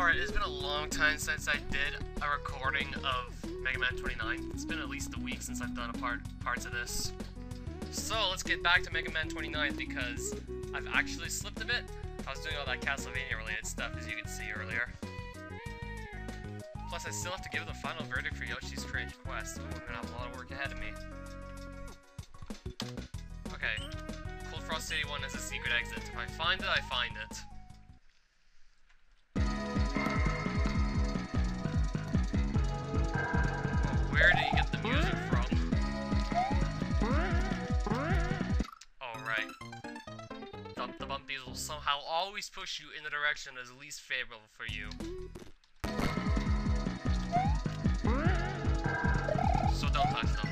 Alright, it's been a long time since I did a recording of Mega Man 29. It's been at least a week since I've done a part parts of this. So let's get back to Mega Man 29 because I've actually slipped a bit. I was doing all that Castlevania related stuff as you can see earlier. Plus I still have to give the final verdict for Yoshi's Strange Quest. Ooh, I'm gonna have a lot of work ahead of me. Okay. Cold Frost City 1 has a secret exit. If I find it, I find it. Alright. Dump the bumpies will somehow always push you in the direction that is least favorable for you. So don't touch them.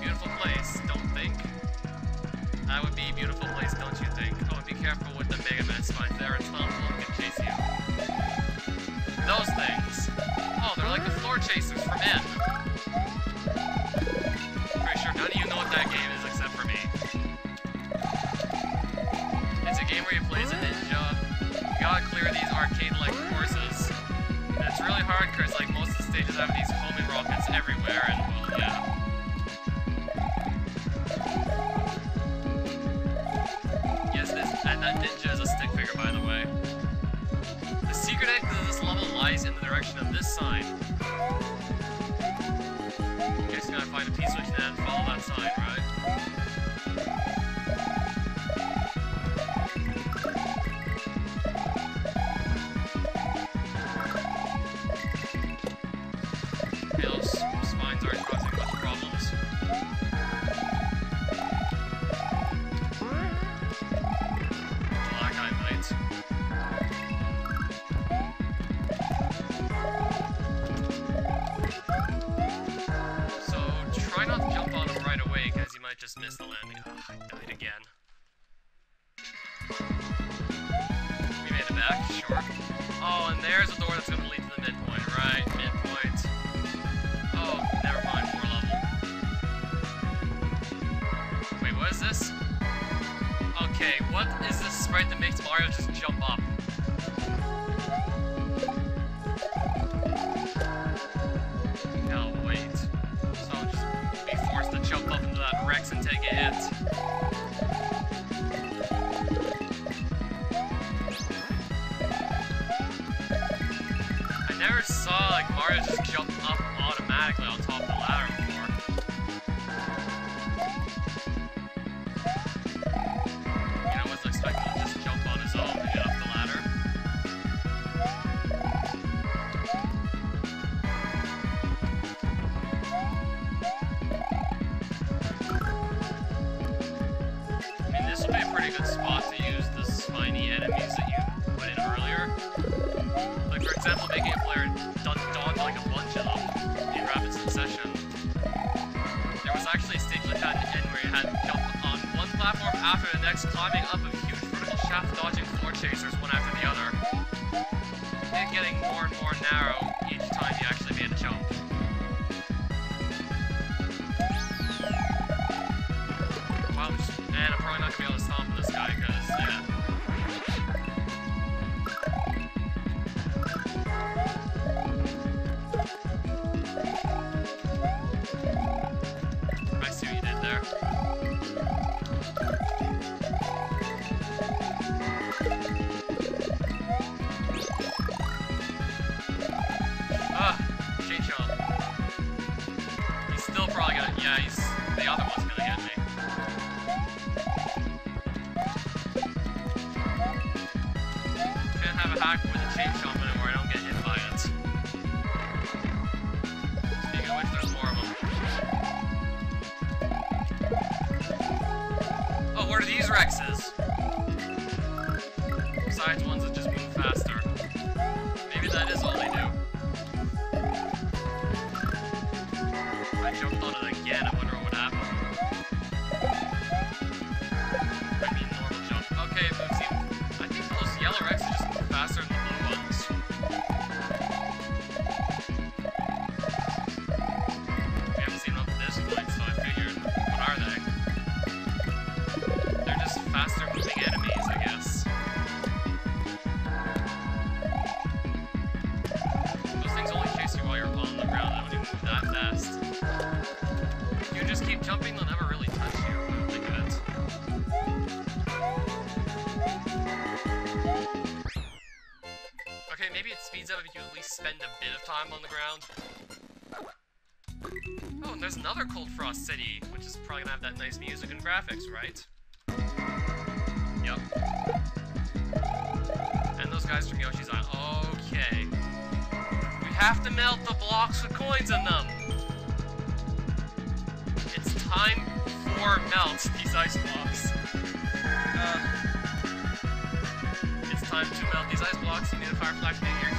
Beautiful place, don't think. That would be a beautiful place, don't you think? Oh, be careful with the Mega Man spines. They're a tunnel can chase you. Those things. Oh, they're like the floor chasers from N. Pretty sure none of you know what that It's a game where you play as a ninja. You gotta clear these arcade-like courses. And it's really hard because like most of the stages have these homing rockets everywhere and well, yeah. Yes, this and that ninja is a stick figure by the way. The secret exit of this level lies in the direction of this sign. Guys gotta find a P switch and again. We made it back, sure. Oh, and there's a door that's gonna lead to the midpoint, right? Midpoint. Oh, never mind, more level. Wait, what is this? Okay, what is this sprite that makes Mario just like Mario just jump up automatically on after the next, climbing up a huge vertical shaft, dodging floor chasers one after the other. And getting more and more narrow each time you actually made a jump. Wow, man, I'm probably not gonna be able yeah, he's, the other one's gonna get me. Can't have a hack with a Chain Chomp anymore, I don't get hit by it. City, which is probably gonna have that nice music and graphics, right? Yep. And those guys from Yoshi's Island. Okay. We have to melt the blocks with coins in them. It's time for melt these ice blocks. Uh, it's time to melt these ice blocks. You need a fire flag to make your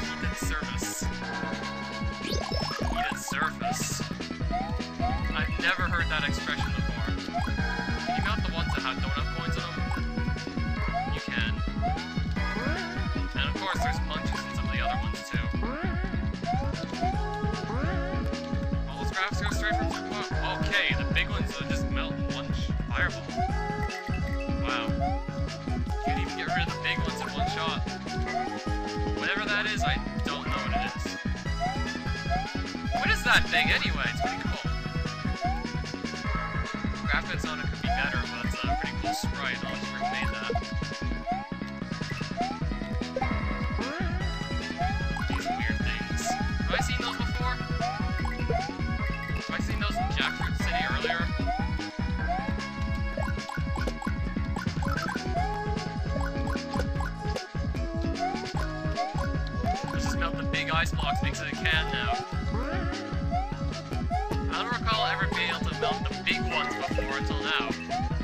never heard that expression before. Can you melt the ones that have, have coins in them? You can. And of course, there's punches in some of the other ones too. All those graphics go straight from Mario. Okay, the big ones will just melt in one fireball. Wow. Can't even get rid of the big ones in one shot. Whatever that is, I don't know what it is. What is that thing anyway? The big ones before until now.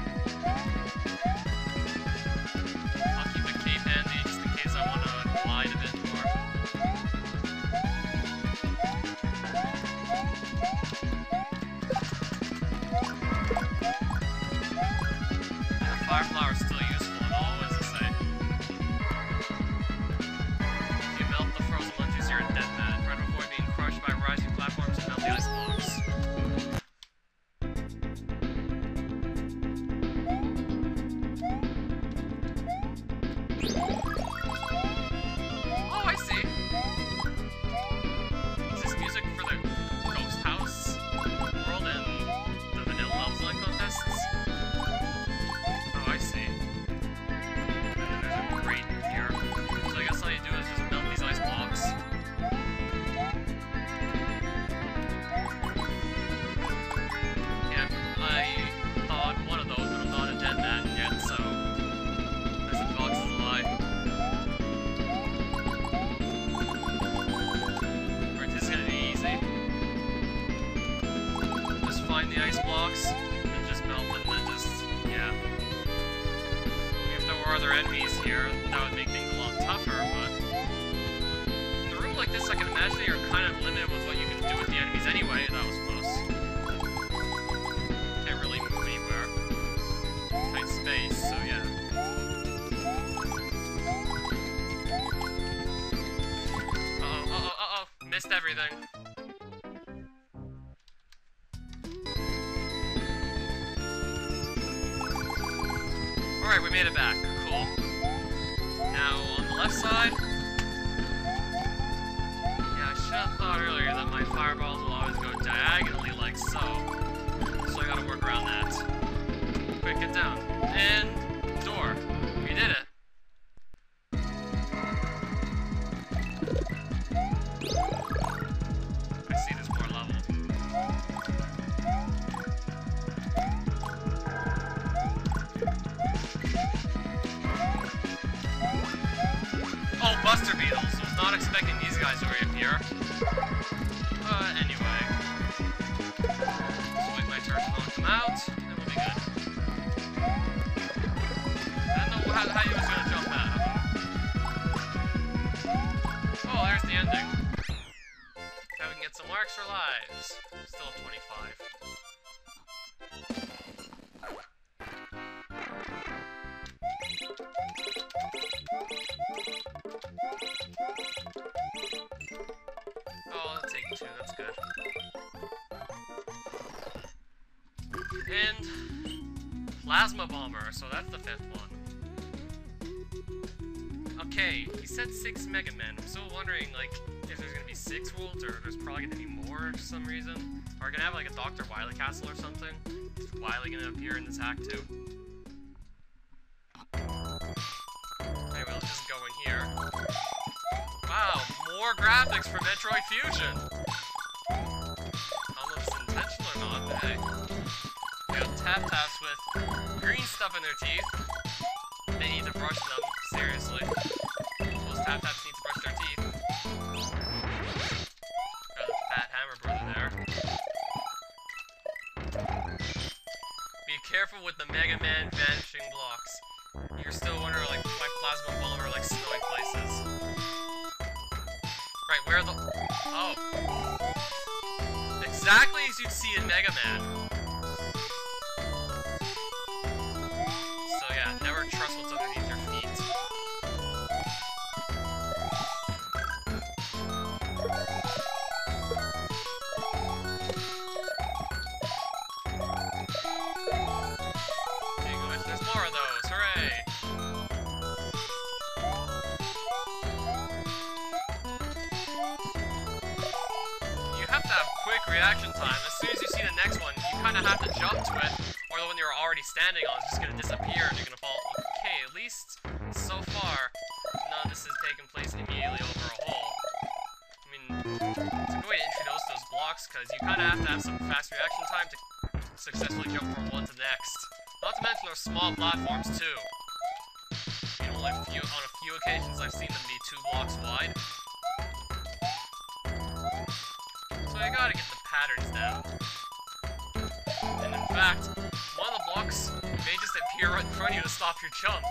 Other enemies here, that would make things a lot tougher, but in a room like this I can imagine that you're kind of limited with what you can do with the enemies anyway, that was close. Can't really move anywhere. Tight space, so yeah. Uh-oh, uh-oh, uh-oh. Missed everything. Alright, we made it back. Side... Yeah, I should have thought earlier that my fireballs will always go diagonally like so. So can get some more extra lives. Still have 25. Oh, take two, that's good. And Plasma Bomber, so that's the fifth one. Okay, he said six Mega Men. I'm still wondering, like, if there's gonna six worlds, or there's probably gonna be more for some reason. Or we're gonna have like a Dr. Wily Castle or something. Is Wily gonna appear in this hack too? Maybe we'll just go in here. Wow, more graphics for Metroid Fusion. I don't know if it's intentional or not, but hey. We got tap taps with green stuff in their teeth. They need to brush them, seriously. Those tap taps Mega Man vanishing blocks. You're still wondering, like, my plasma bomb are like snowy places. Right, where the... Oh. Exactly as you'd see in Mega Man. Reaction time. As soon as you see the next one, you kind of have to jump to it, or the one you're already standing on is just going to disappear and you're going to fall. Okay, at least so far, none of this has taken place immediately over a hole. I mean, it's a good way to introduce those blocks, because you kind of have to have some fast reaction time to successfully jump from one to the next. Not to mention those small platforms, too. You know, like few, on a few occasions I've seen them be two blocks wide. So you gotta get the patterns down. And in fact, one of the blocks may just appear right in front of you to stop your jump.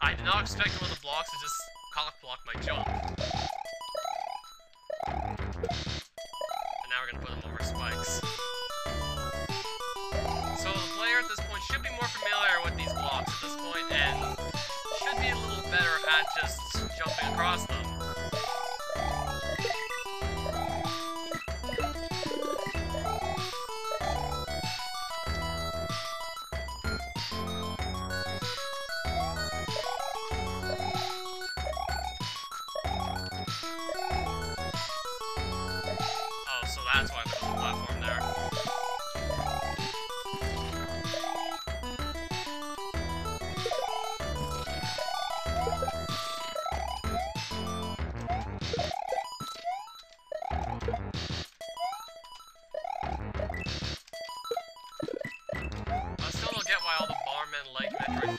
I did not expect one of the blocks to just cock block my jump. And now we're gonna put them over spikes. So the player at this point should be more familiar with these blocks at this point, be a little better at just jumping across them.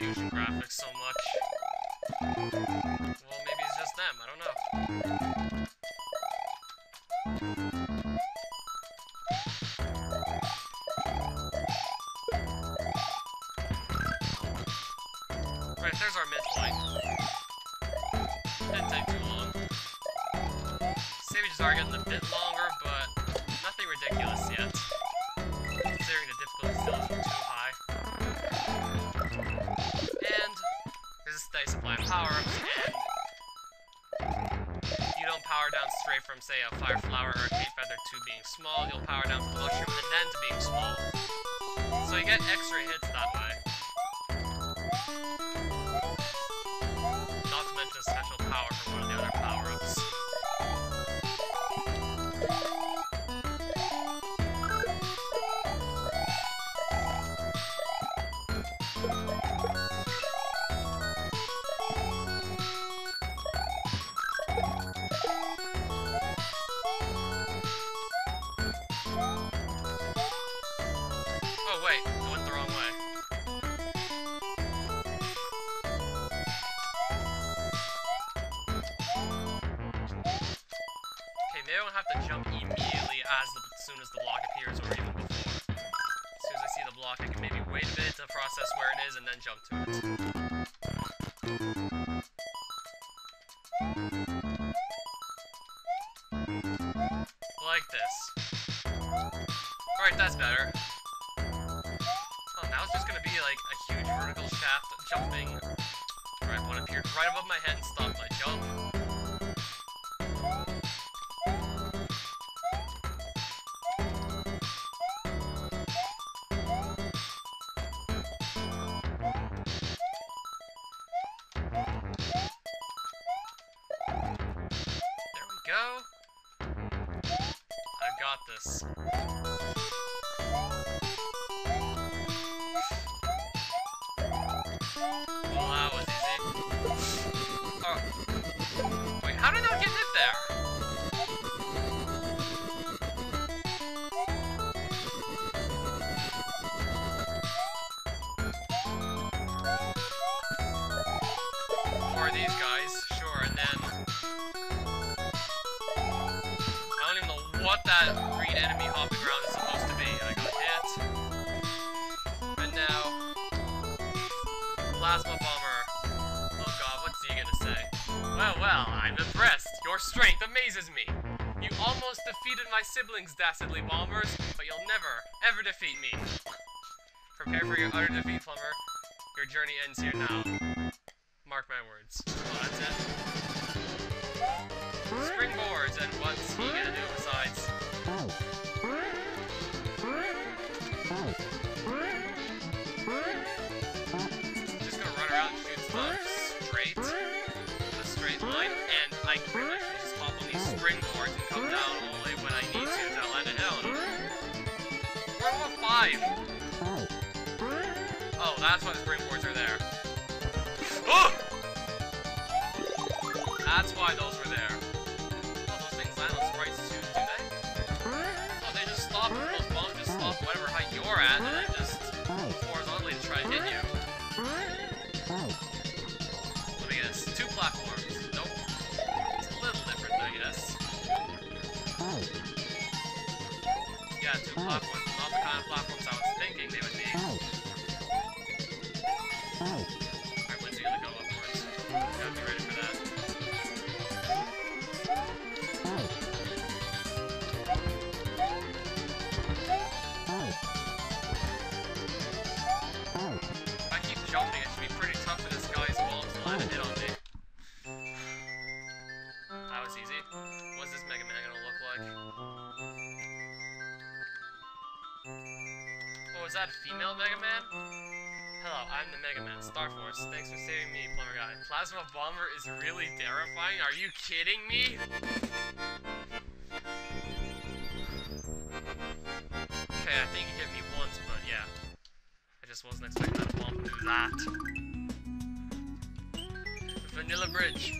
Fusion graphics so much. Well, maybe it's just them, I don't know. Straight from, say, a Fire Flower or a Cape Feather to being small, you'll power down to the Mushroom and then to being small. So you get extra hits that way. Don't have to jump immediately as, the, as soon as the block appears, or even before. As soon as I see the block, I can maybe wait a bit to process where it is and then jump to it. Go. I've got this. That green enemy hopping around is supposed to be. I got hit. And now... Plasma Bomber. Oh god, what's he gonna say? Well, well, I'm impressed. Your strength amazes me. You almost defeated my siblings, dastardly bombers, but you'll never, ever defeat me. Prepare for your utter defeat, Plumber. Your journey ends here now. Mark my words. That's it. Springboards, and what's he gonna do these springboards and come down all the way when I need to to land a hit on him. We're level 5! Oh, that's why the springboards are there. Oh! That's why those Thanks for saving me, Plumber Guy. Plasma Bomber is really terrifying? Are you kidding me? Okay, I think you hit me once, but yeah. I just wasn't expecting that bomb to do that. Vanilla Bridge.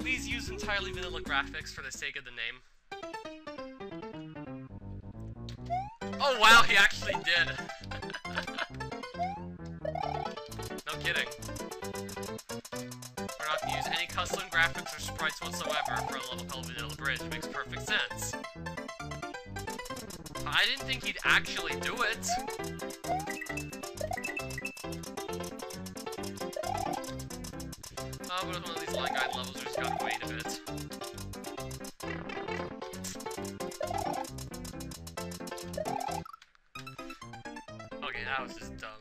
Please use entirely vanilla graphics for the sake of the name. Oh wow, he actually did. Kidding. We're not gonna use any custom graphics or sprites whatsoever for a level called Vanilla Bridge. It makes perfect sense. I didn't think he'd actually do it. Oh, but with one of these line guide levels, just gotta wait a bit. Okay, that was just dumb of.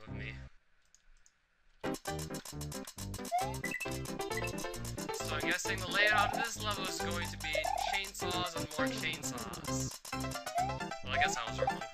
So I'm guessing the layout of this level is going to be chainsaws and more chainsaws. Well, I guess I was wrong.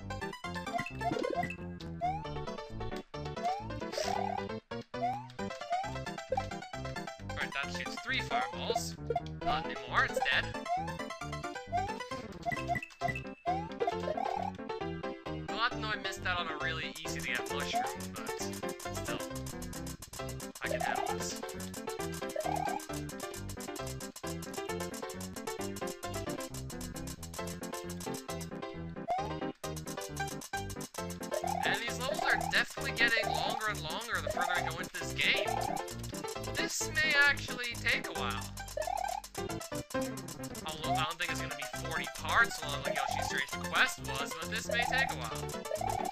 Are definitely getting longer and longer the further I go into this game. This may actually take a while. Although I don't think it's gonna be 40 parts long like Yoshi's Strange Quest was, but this may take a while.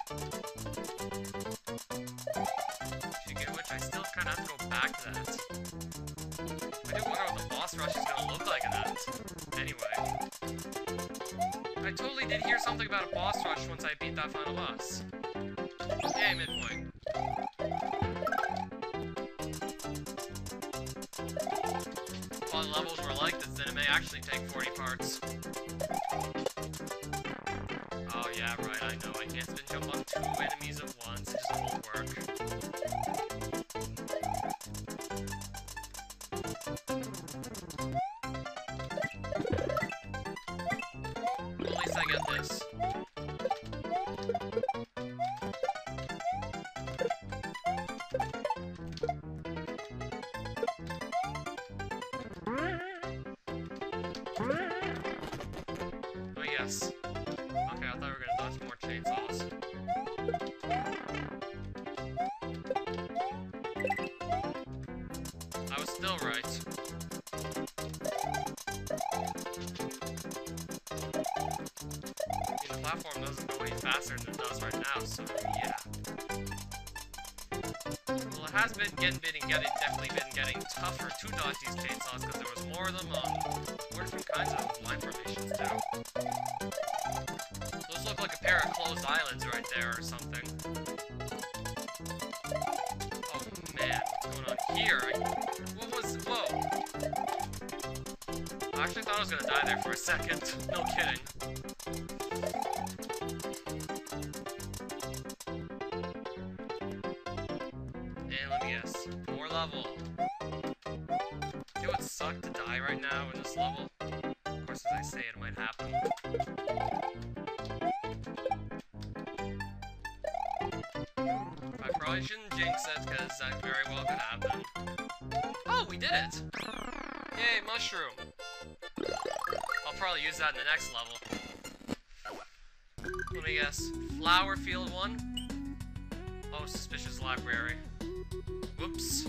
Levels were like this, then it may actually take 40 parts. Oh yeah, right, I know. I can't spin jump on two enemies at once. Platform doesn't faster than it does right now, so yeah. Well, it has been getting, been getting, definitely been getting tougher to dodge these chainsaws because there was more of them um, on four different kinds of line formations too. Those look like a pair of closed eyelids right there or something. Actually thought I was gonna die there for a second. No kidding. And let me guess. More level. It would suck to die right now in this level. Of course, as I say, it might happen. I probably shouldn't jinx it, because that very well could happen. Oh, we did it! Yay, mushroom! Probably use that in the next level. Let me guess. Flower Field 1? Oh, Suspicious Library. Whoops.